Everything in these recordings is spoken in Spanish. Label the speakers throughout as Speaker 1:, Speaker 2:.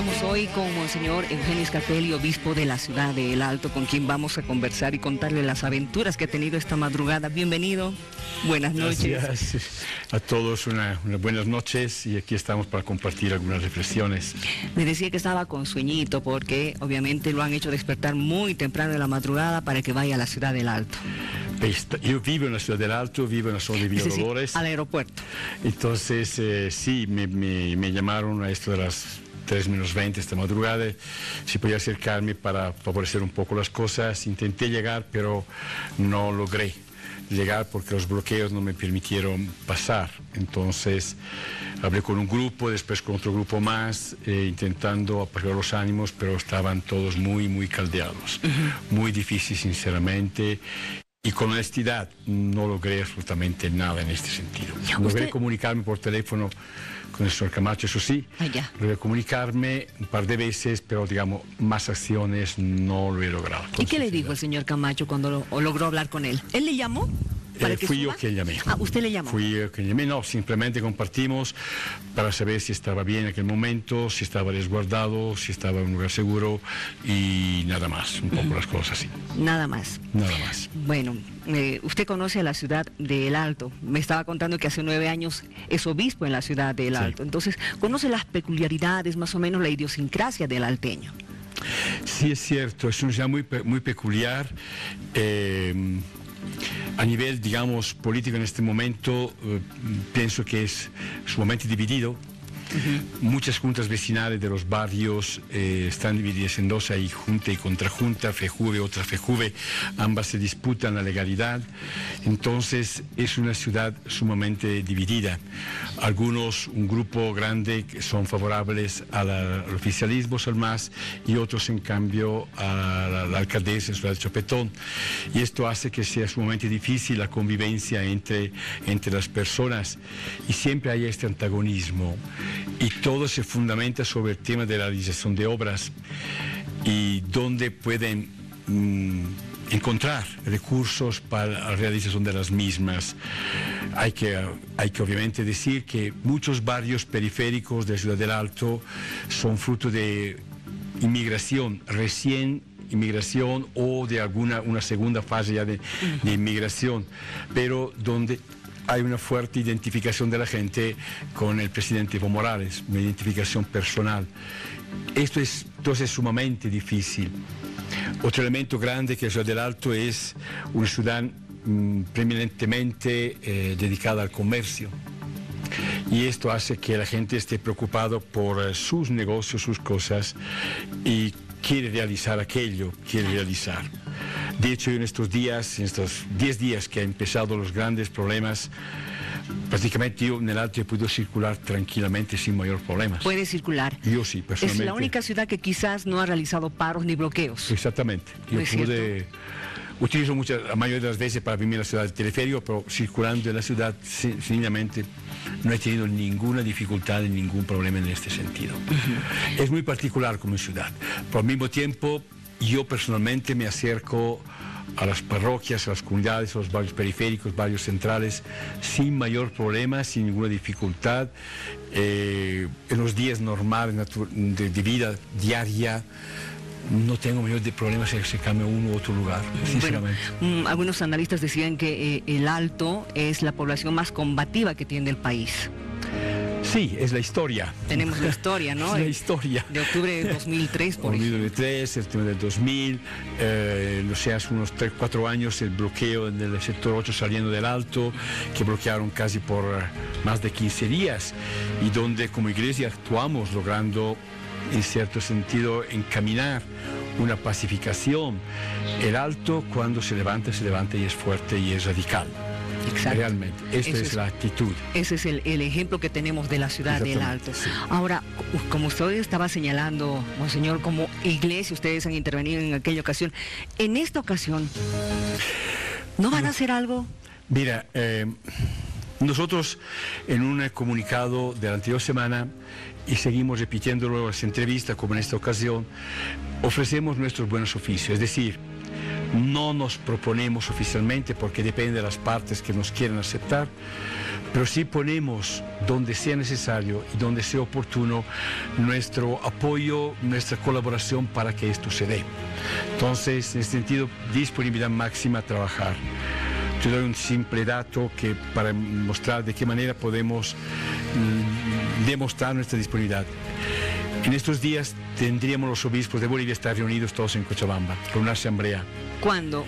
Speaker 1: Estamos hoy con Monseñor Eugenio Scapelli, obispo de la ciudad de El Alto, con quien vamos a conversar y contarle las aventuras que ha tenido esta madrugada. Bienvenido, buenas noches.
Speaker 2: Gracias a todos, unas buenas noches y aquí estamos para compartir algunas reflexiones.
Speaker 1: Me decía que estaba con sueñito porque obviamente lo han hecho despertar muy temprano en la madrugada para que vaya a la ciudad del Alto.
Speaker 2: Yo vivo en la ciudad del Alto, vivo en la zona de Villa
Speaker 1: Sí, al aeropuerto.
Speaker 2: Entonces, eh, sí, me, me- me llamaron a esto de las 3 menos 20 esta madrugada, si podía acercarme para favorecer un poco las cosas. Intenté llegar, pero no logré llegar porque los bloqueos no me permitieron pasar. Entonces, hablé con un grupo, después con otro grupo más, eh, intentando apagar los ánimos, pero estaban todos muy, muy caldeados. Muy difícil, sinceramente. Y con honestidad no logré absolutamente nada en este sentido.
Speaker 1: Ya,
Speaker 2: Logré
Speaker 1: usted-
Speaker 2: comunicarme por teléfono con el señor Camacho, eso sí.
Speaker 1: Ah, ya.
Speaker 2: Logré comunicarme un par de veces, pero digamos, más acciones no lo he logrado.
Speaker 1: ¿Y qué le dijo el señor Camacho cuando lo- logró hablar con él? ¿Él le llamó? ¿Para
Speaker 2: Eh,
Speaker 1: que
Speaker 2: fui
Speaker 1: suba?
Speaker 2: yo quien llamé.
Speaker 1: Ah, usted le llamó.
Speaker 2: Fui yo quien llamé, no, simplemente compartimos para saber si estaba bien en aquel momento, si estaba resguardado, si estaba en un lugar seguro y nada más, un poco las cosas así,
Speaker 1: Nada más.
Speaker 2: nada más.
Speaker 1: Bueno, eh, usted conoce a la ciudad de El Alto. Me estaba contando que hace nueve años es obispo en la ciudad de El
Speaker 2: Sí.
Speaker 1: Alto. Entonces, conoce las peculiaridades, más o menos la idiosincrasia del alteño.
Speaker 2: Sí, es cierto, es una ciudad muy, muy peculiar. eh, a nivel, digamos, político en este momento, eh, pienso que es sumamente dividido. Muchas juntas vecinales de los barrios eh, están divididas en dos, hay junta y contrajunta, FEJUVE, otra FEJUVE, ambas se disputan la legalidad. Entonces es una ciudad sumamente dividida. Algunos, un grupo grande, son favorables a la- al oficialismo, son más, y otros, en cambio, a la, la alcaldesa, Ciudad de Chopetón. Y esto hace que sea sumamente difícil la convivencia entre, entre las personas. Y siempre hay este antagonismo. Y todo se fundamenta sobre el tema de la realización de obras y dónde pueden mm, encontrar recursos para la realización de las mismas. Hay que, hay que obviamente decir que muchos barrios periféricos de Ciudad del Alto son fruto de inmigración recién inmigración o de alguna una segunda fase ya de, de inmigración, pero donde hay una fuerte identificación de la gente con el presidente Evo Morales, una identificación personal. Esto es entonces sumamente difícil. Otro elemento grande que Ciudad del Alto es una ciudad mm, preeminentemente eh, dedicada al comercio. Y esto hace que la gente esté preocupado por eh, sus negocios, sus cosas y quiere realizar aquello, quiere realizar. De hecho, en estos días, en estos 10 días que han empezado los grandes problemas, prácticamente yo en el alto he podido circular tranquilamente sin mayor problema.
Speaker 1: Puede circular.
Speaker 2: Yo sí,
Speaker 1: Es
Speaker 2: personalmente.
Speaker 1: la única ciudad que quizás no ha realizado paros ni bloqueos.
Speaker 2: Exactamente. Yo
Speaker 1: Es
Speaker 2: pude, utilizo muchas, la mayoría de las veces para vivir en la ciudad del teleférico, pero circulando en la ciudad, sin- sencillamente, no he tenido ninguna dificultad ni ningún problema en este sentido. Es muy particular como ciudad. Pero al mismo tiempo, yo personalmente me acerco a las parroquias, a las comunidades, a los barrios periféricos, barrios centrales, sin mayor problema, sin ninguna dificultad. Eh, en los días normales de, de vida diaria, no tengo mayor de problemas en que se cambie a uno u otro lugar,
Speaker 1: Bueno,
Speaker 2: sinceramente.
Speaker 1: mm, algunos analistas decían que eh, el Alto es la población más combativa que tiene el país.
Speaker 2: Sí, es la historia.
Speaker 1: Tenemos la historia, ¿no?
Speaker 2: Es la historia.
Speaker 1: De octubre de 2003, por ejemplo.
Speaker 2: 2003, el tema del 2000, eh, no sé, hace unos 3, 4 años el bloqueo en el sector 8 saliendo del alto, que bloquearon casi por más de 15 días, y donde como iglesia actuamos logrando, en cierto sentido, encaminar una pacificación. El alto cuando se levanta, se levanta y es fuerte y es radical.
Speaker 1: Exacto.
Speaker 2: Realmente, esta es,
Speaker 1: es-
Speaker 2: la actitud.
Speaker 1: Ese es el, el ejemplo que tenemos de la ciudad del Alto.
Speaker 2: Sí.
Speaker 1: Ahora, como usted estaba señalando, Monseñor, como iglesia, ustedes han intervenido en aquella ocasión. En esta ocasión, ¿no van a hacer algo?
Speaker 2: Mira, eh, nosotros en un comunicado de la anterior semana y seguimos repitiéndolo en las entrevistas como en esta ocasión, ofrecemos nuestros buenos oficios, es decir, no nos proponemos oficialmente porque depende de las partes que nos quieran aceptar, pero sí ponemos donde sea necesario y donde sea oportuno nuestro apoyo, nuestra colaboración para que esto se dé. Entonces, en ese sentido, disponibilidad máxima a trabajar. Te doy un simple dato que para mostrar de qué manera podemos mm, demostrar nuestra disponibilidad. En estos días tendríamos los obispos de Bolivia estar reunidos todos en Cochabamba con una asamblea.
Speaker 1: ¿Cuándo?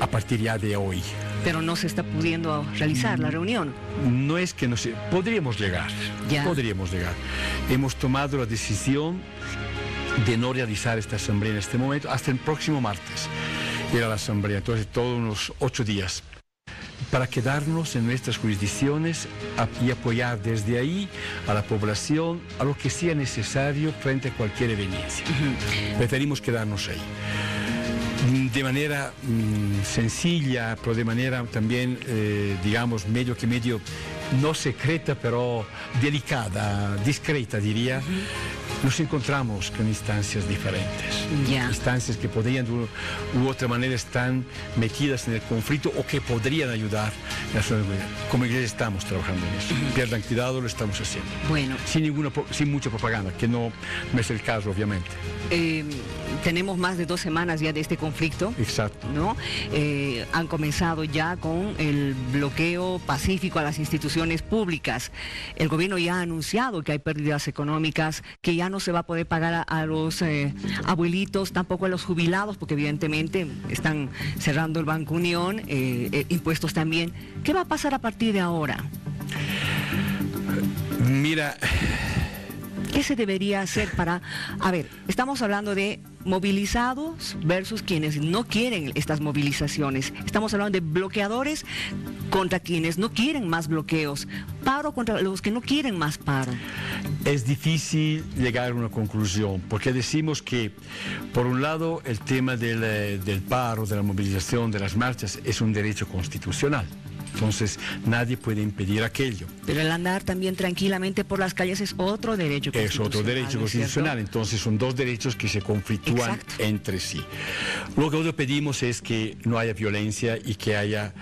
Speaker 2: A partir ya de hoy.
Speaker 1: Pero no se está pudiendo realizar la reunión.
Speaker 2: No es que no se... Podríamos llegar.
Speaker 1: Ya.
Speaker 2: Podríamos llegar. Hemos tomado la decisión de no realizar esta asamblea en este momento hasta el próximo martes. Era la asamblea, entonces todos unos ocho días para quedarnos en nuestras jurisdicciones y apoyar desde ahí a la población a lo que sea necesario frente a cualquier evidencia. Preferimos quedarnos ahí. De manera mm, sencilla, pero de manera también, eh, digamos, medio que medio, no secreta, pero delicada, discreta, diría, nos encontramos con instancias diferentes. Instancias que podrían de una u otra manera están metidas en el conflicto o que podrían ayudar. Como iglesia estamos trabajando en eso. Pierdan cuidado, lo estamos haciendo.
Speaker 1: Bueno.
Speaker 2: Sin, ninguna, sin mucha propaganda, que no, es el caso, obviamente.
Speaker 1: Eh, tenemos más de dos semanas ya de este conflicto.
Speaker 2: Exacto.
Speaker 1: ¿no? Eh, han comenzado ya con el bloqueo pacífico a las instituciones públicas. El gobierno ya ha anunciado que hay pérdidas económicas, que ya no se va a poder pagar a, los eh, abuelitos, tampoco a los jubilados, porque evidentemente están cerrando el Banco Unión, eh, impuestos también. ¿Qué va a pasar a partir de ahora?
Speaker 2: Mira,
Speaker 1: ¿Qué se debería hacer para... A ver, estamos hablando de movilizados versus quienes no quieren estas movilizaciones. Estamos hablando de bloqueadores contra quienes no quieren más bloqueos. Paro contra los que no quieren más paro.
Speaker 2: Es difícil llegar a una conclusión, porque decimos que, por un lado, el tema del, eh, del paro, de la movilización, de las marchas, es un derecho constitucional. Entonces nadie puede impedir aquello.
Speaker 1: Pero el andar también tranquilamente por las calles es otro derecho constitucional.
Speaker 2: Es otro derecho constitucional, entonces son dos derechos que se conflictúan entre sí. Lo que pedimos es que no haya violencia y que haya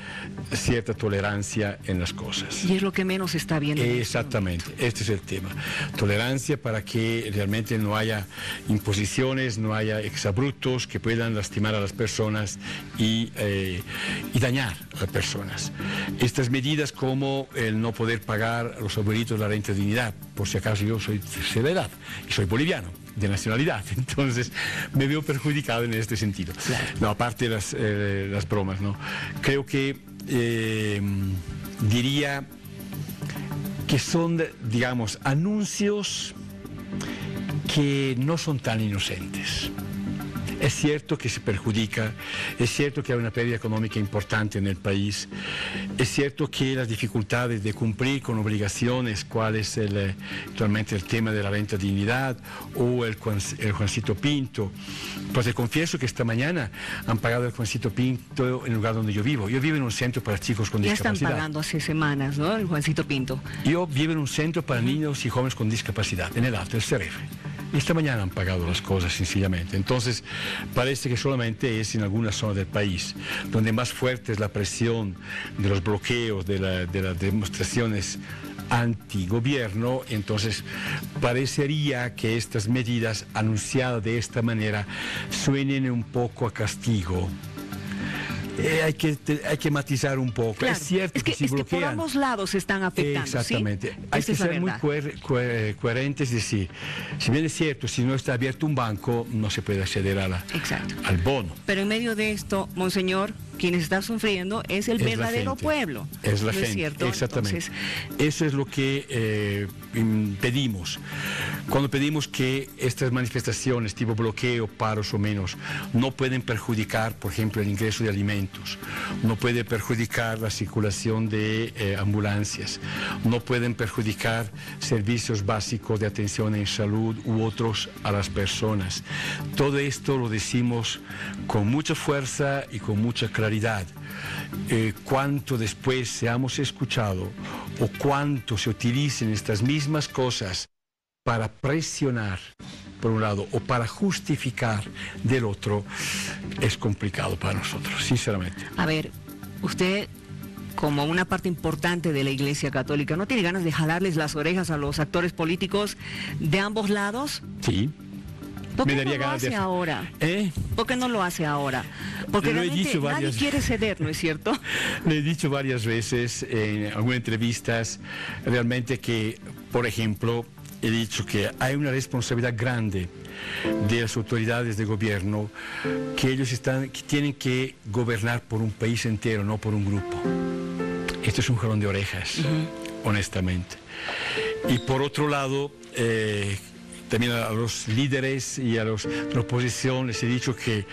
Speaker 2: cierta tolerancia en las cosas.
Speaker 1: Y es lo que menos está viendo.
Speaker 2: Exactamente, este es el tema. Tolerancia para que realmente no haya imposiciones, no haya exabruptos que puedan lastimar a las personas y, eh, y dañar a las personas. Estas medidas como el no poder pagar a los abuelitos la renta de dignidad, por si acaso yo soy de edad y soy boliviano de nacionalidad, entonces me veo perjudicado en este sentido. No, aparte de las, eh, las, bromas, ¿no? Creo que eh, diría que son, digamos, anuncios que no son tan inocentes. Es cierto que se perjudica, es cierto que hay una pérdida económica importante en el país, es cierto que las dificultades de cumplir con obligaciones, cuál es el, eh, actualmente el tema de la renta dignidad o el, el Juancito Pinto. Pues te confieso que esta mañana han pagado el Juancito Pinto en el lugar donde yo vivo. Yo vivo en un centro para chicos con discapacidad.
Speaker 1: Ya están pagando hace semanas, ¿no? El Juancito Pinto.
Speaker 2: Yo vivo en un centro para niños y jóvenes con discapacidad, en el alto, el CEREF. Esta mañana han pagado las cosas sencillamente. Entonces, parece que solamente es en alguna zona del país, donde más fuerte es la presión de los bloqueos, de, las demostraciones antigobierno, entonces parecería que estas medidas anunciadas de esta manera suenen un poco a castigo eh, hay, que, hay que matizar un poco. es cierto que, si bloquean,
Speaker 1: por ambos lados se están afectando.
Speaker 2: Exactamente. Hay que ser muy coherentes y decir, si bien es cierto, si no está abierto un banco, no se puede acceder a la, al bono.
Speaker 1: Pero en medio de esto, Monseñor, quienes están sufriendo es el verdadero pueblo.
Speaker 2: Es la gente, cierto? exactamente. Eso es lo que eh, pedimos. Cuando pedimos que estas manifestaciones tipo bloqueo, paros o menos, no pueden perjudicar, por ejemplo, el ingreso de alimentos, no puede perjudicar la circulación de eh, ambulancias, no pueden perjudicar servicios básicos de atención en salud u otros a las personas. Todo esto lo decimos con mucha fuerza y con mucha claridad eh, cuánto después seamos escuchado o cuánto se utilicen estas mismas cosas para presionar por un lado o para justificar del otro es complicado para nosotros, sinceramente.
Speaker 1: A ver, usted como una parte importante de la Iglesia Católica, ¿no tiene ganas de jalarles las orejas a los actores políticos de ambos lados?
Speaker 2: Sí.
Speaker 1: ¿Por qué
Speaker 2: Me daría
Speaker 1: no lo
Speaker 2: de
Speaker 1: hace ahora?
Speaker 2: ¿Eh?
Speaker 1: ¿Por qué no lo hace ahora? Porque
Speaker 2: Lo he
Speaker 1: nadie quiere ceder, ¿no es cierto?
Speaker 2: Le he dicho varias veces en algunas entrevistas realmente que, por ejemplo, he dicho que hay una responsabilidad grande de las autoridades de gobierno que ellos están, que tienen que gobernar por un país entero, no por un grupo. Esto es un jalón de orejas, honestamente. Y por otro lado, eh, también a los líderes y a los la oposición les he dicho que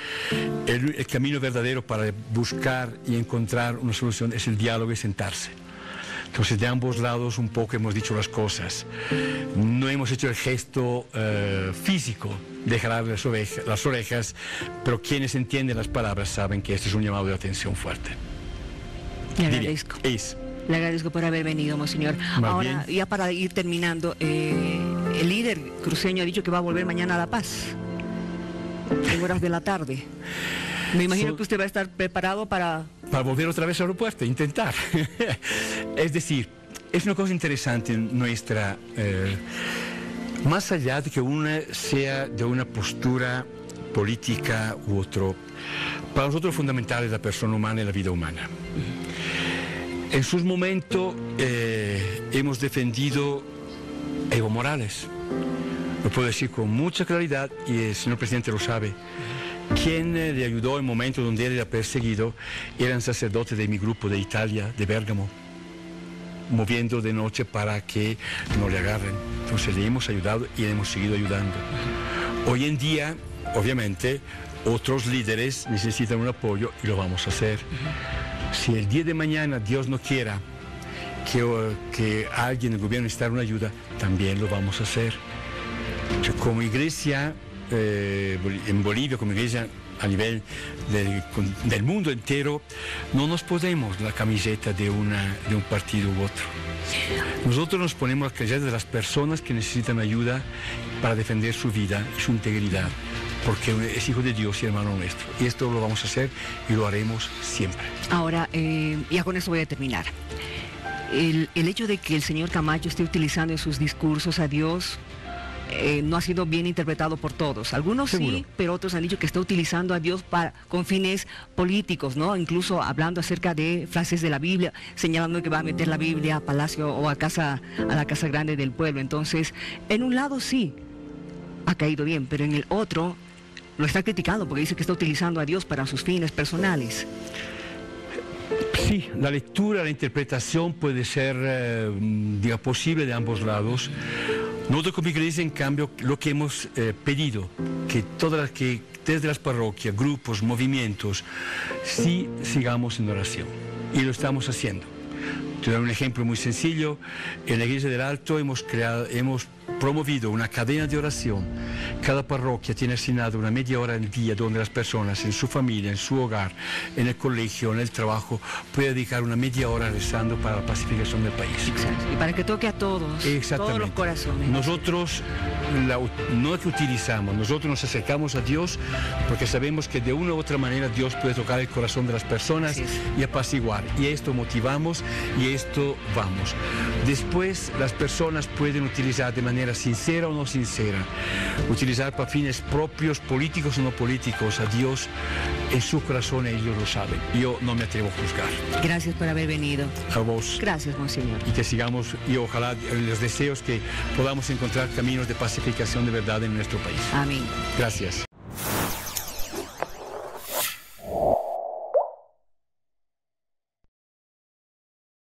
Speaker 2: el, el camino verdadero para buscar y encontrar una solución es el diálogo y sentarse. Entonces de ambos lados un poco hemos dicho las cosas. No hemos hecho el gesto eh, físico de jalar las, oveja- las orejas, pero quienes entienden las palabras saben que este es un llamado de atención fuerte.
Speaker 1: Le
Speaker 2: Diría,
Speaker 1: agradezco.
Speaker 2: Es.
Speaker 1: Le agradezco por haber venido, monseñor.
Speaker 2: Más
Speaker 1: Ahora, ya para ir terminando, eh, el líder cruceño ha dicho que va a volver mañana a La Paz, en horas de la tarde. Me imagino
Speaker 2: So-
Speaker 1: que usted va a estar preparado para...
Speaker 2: para volver otra vez al aeropuerto, intentar. es decir, es una cosa interesante nuestra, eh, más allá de que una sea de una postura política u otro, para nosotros fundamental es la persona humana y la vida humana. En sus momentos eh, hemos defendido a Evo Morales. Lo puedo decir con mucha claridad y el señor presidente lo sabe. Quien eh, le ayudó en el momento donde él era perseguido eran sacerdotes de mi grupo de Italia, de Bérgamo, moviendo de noche para que no le agarren. Entonces le hemos ayudado y le hemos seguido ayudando. Hoy en día, obviamente, otros líderes necesitan un apoyo y lo vamos a hacer. Si el día de mañana Dios no quiera que, que alguien del gobierno necesite una ayuda, también lo vamos a hacer. Como iglesia eh, en Bolivia, como iglesia a nivel del mundo entero, no nos ponemos la camiseta de, una, de un partido u otro. Nosotros nos ponemos la camiseta de las personas que necesitan ayuda para defender su vida y su integridad, porque es hijo de Dios y hermano nuestro. Y esto lo vamos a hacer y lo haremos siempre.
Speaker 1: Ahora, eh, ya con eso voy a terminar. El, el hecho de que el señor Camacho esté utilizando en sus discursos a Dios eh, no ha sido bien interpretado por todos. Algunos sí, pero otros han dicho que está utilizando a Dios para, con fines políticos, ¿no? Incluso hablando acerca de frases de la Biblia, señalando que va a meter la Biblia a Palacio o a casa, a la casa grande del pueblo. Entonces, en un lado sí ha caído bien, pero en el otro lo está criticando porque dice que está utilizando a Dios para sus fines personales.
Speaker 2: Sí, la lectura, la interpretación puede ser eh, diga, posible de ambos lados. Nosotros como iglesia, en cambio, lo que hemos eh, pedido, que todas las que desde las parroquias, grupos, movimientos, sí sigamos en oración. Y lo estamos haciendo. Te doy un ejemplo muy sencillo. En la Iglesia del Alto hemos, creado, hemos promovido una cadena de oración. Cada parroquia tiene asignado una media hora al día donde las personas en su familia, en su hogar, en el colegio, en el trabajo, pueden dedicar una media hora rezando para la pacificación del país.
Speaker 1: Exacto. Y para que toque a todos, todos
Speaker 2: Exactamente.
Speaker 1: los corazones.
Speaker 2: Nosotros la no es que utilizamos, nosotros nos acercamos a Dios porque sabemos que de una u otra manera Dios puede tocar el corazón de las personas y apaciguar. Y esto motivamos y esto vamos. Después las personas pueden utilizar de manera sincera o no sincera, utilizar para fines propios, políticos o no políticos, a Dios en su corazón ellos lo saben. Yo no me atrevo a juzgar.
Speaker 1: Gracias por haber venido.
Speaker 2: A vos
Speaker 1: Gracias, monseñor.
Speaker 2: y que sigamos y ojalá en los deseos que podamos encontrar caminos de pacificación de verdad en nuestro país.
Speaker 1: Amén.
Speaker 2: Gracias.